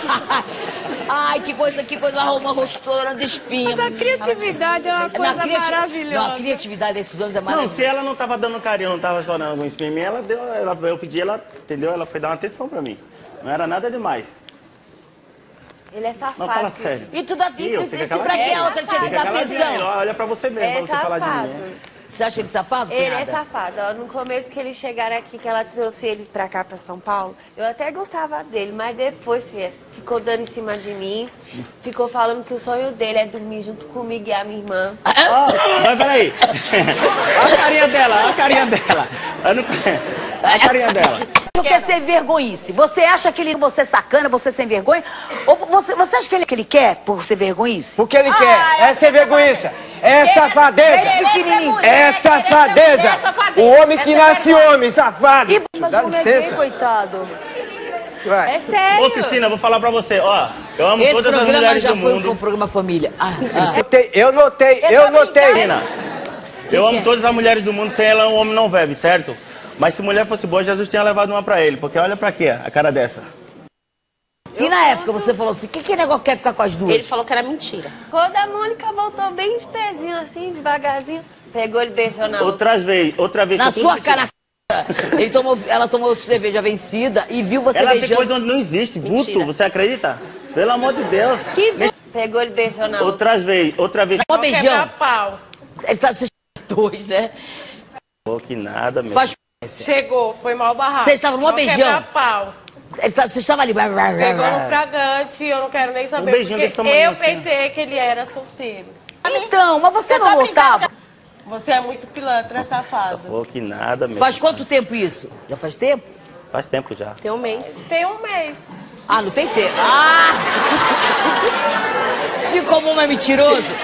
Ai, que coisa, que coisa, uma rostura de espinho. Mas a criatividade é uma coisa criati- maravilhosa. Não, a criatividade desses homens é Não, maravilhosa. se ela não tava dando carinho, não tava só dando um espinho em mim, ela deu, ela, eu pedi, ela, entendeu? Ela foi dar uma atenção pra mim. Não era nada demais. Ele é safado. Não, fala sério. E tu, dá, e, eu tu, e tu, pra que a outra tinha que dar atenção? Olha pra você mesmo, É pra você falar de safado. mim. Você acha ele safado? Ele é cunhada? safado. Ó, no começo que eles chegaram aqui, que ela trouxe ele pra cá, pra São Paulo, eu até gostava dele, mas depois, filha, ficou dando em cima de mim, ficou falando que o sonho dele é dormir junto comigo e a minha irmã. Ó, mas peraí. Olha a carinha dela, olha a carinha dela. Eu não- Olha a carinha dela. Quer ser vergonhice. Você acha que ele você é sacana, você sem vergonha? Ou você, você acha que ele, que ele quer por ser vergonhice? O que ele quer? É ser vergonhiça. É safadeza. É safadeza. O homem que nasce homem, safado. Dá licença. coitado? Vai. É sério. Ô, Cristina, vou falar pra você, ó. Eu amo Esse todas as programa mulheres já do mundo. foi um programa família. Ah, ah. Notei, Eu notei, eu notei. Cristina, eu amo todas as mulheres do mundo, sem ela um homem não vive, certo? Mas se mulher fosse boa, Jesus tinha levado uma pra ele. Porque olha pra quê, a cara dessa. E na época você falou assim, que que negócio quer ficar com as duas? Ele falou que era mentira. Quando a Mônica voltou bem de pezinho assim, devagarzinho, pegou ele beijou na outra. Outra vez, outra vez. Na sua cara. Ele tomou, ela tomou cerveja vencida e viu você Ela tem beijando. coisa onde não existe, vulto, Mentira. você acredita? Pelo amor de Deus. Que be... Pegou ele beijou na outra. Outra vez, outra vez. Mó beijão. pau. Ele tá, vocês dois, né? Pô, que nada, meu. Faz. Chegou, foi mal barrado. Vocês estavam num beijão. pau. Ele tá, vocês estavam ali. Pegou no fragante, eu não quero nem saber. Um beijinho desse porque tamanho eu assim. pensei que ele era solteiro. Então, mas você não notava? Você é muito pilantra, safado. Pô, que nada, meu. Faz quanto tempo isso? Já faz tempo? Faz tempo já. Tem um mês. Tem um mês. Ah, não tem tempo. Ah! Um homem é mentiroso?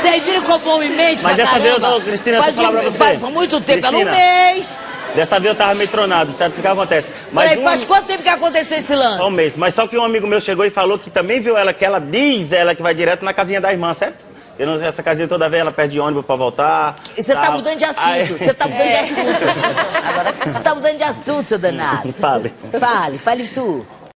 Vocês viram como um homem mente Mas pra dessa vez, caramba? eu tô- Cristina, faz, eu falar um- pra você. faz, muito tempo, era um Cristina. mês. Dessa vez eu tava meio tronado, sabe o que acontece? Mas Peraí, um faz quanto tempo que aconteceu esse lance? Um mês. Mas só que um amigo meu chegou e falou que também viu ela, que ela diz ela que vai direto na casinha da irmã, certo? Não, essa casinha toda vez ela perde ônibus pra voltar. E você tá tal. mudando de assunto. Você tá mudando de assunto. Agora, você tá mudando de assunto, seu danado. Fale. Fale, fale tu.